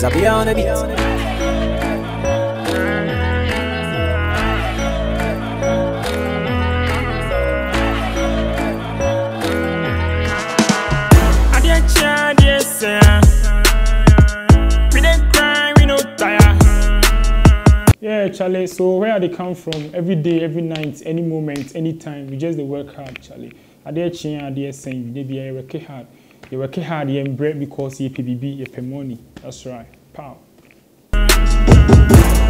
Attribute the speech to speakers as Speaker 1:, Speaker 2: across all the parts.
Speaker 1: cause I'll be on beat.
Speaker 2: Yeah, Charlie. So where they come from? Every day, every night, any moment, any time. we just they work hard, Charlie. Adeɛ kye a adeɛ sɛn yi da biaa yɛwɛke hard yɛwɛke hard yɛ mbrɛ because yɛ pɛ bibi yɛ pɛ money that's right pow.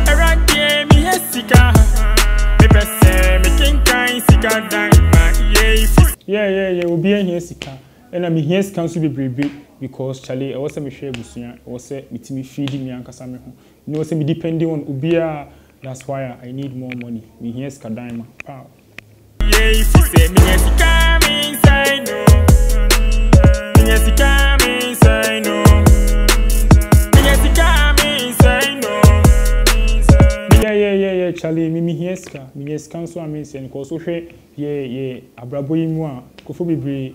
Speaker 3: Awurade me hɛ sika Me pɛ sɛ me kenkan sika dan ma yei fi.
Speaker 2: Yeah yeah yeah obia hia sika ɛna me hia sika nso bebrebe because chale ɛwɔ sɛ me hwɛ abusua ɛwɔ sɛ me timi feedi me ankasa me ho me wɔ sɛ me dependi on obia that's why a I need more money me hia sika
Speaker 3: dan ma pow. Charlie, me mehia sika mehia sika nso a mensɛe no
Speaker 2: kɔɔ so hwɛ yɛ yɛ abrabɔ yi mu a nkurɔfoɔ bebree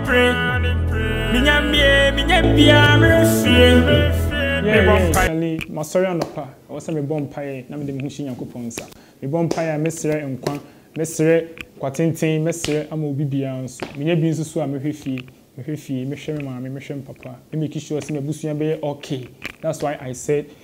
Speaker 3: pre. Minya mie, minya bia mere fie.
Speaker 2: Yeah, yeah, Charlie, masɔre anɔpa. Ɛwɔ sɛ mebɔ mpaeɛ na mede me ho hyɛ Nyankopɔn nsa. Mebɔ mpaeɛ a, mɛsrɛ nkwa, mɛsrɛ kwa tenten, mɛsrɛ ama obi biara nso. Menya bi nso so a, mɛhwɛ fie, mɛhwɛ fie, mɛhwɛ me maame, mɛhwɛ me papa, me make sure sɛ m'abusua bɛyɛ okay. That's why I said,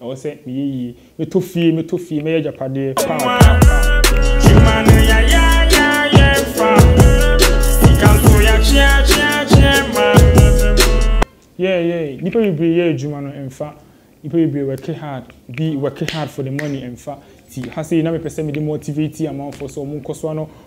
Speaker 3: Ɛwɔ sɛ meyɛ yie.
Speaker 2: Mɛtɔ fie, mɛtɔ fie, mɛyɛ agyapadeɛ, pow, pow, pow.
Speaker 3: Kyima no ya ya ya yɛmfa sika nto ya kyea kyea kyema.
Speaker 2: Yeah yeah nnipa bebree yɛ adwuma no ɛmfa nnipa bebree worke hard obi worke hard for the money ɛmfa nti ha sei na mepɛ sɛ mede motivate amanfoɔ sɛ
Speaker 3: wɔn nkɔsoa no